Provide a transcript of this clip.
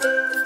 Bye.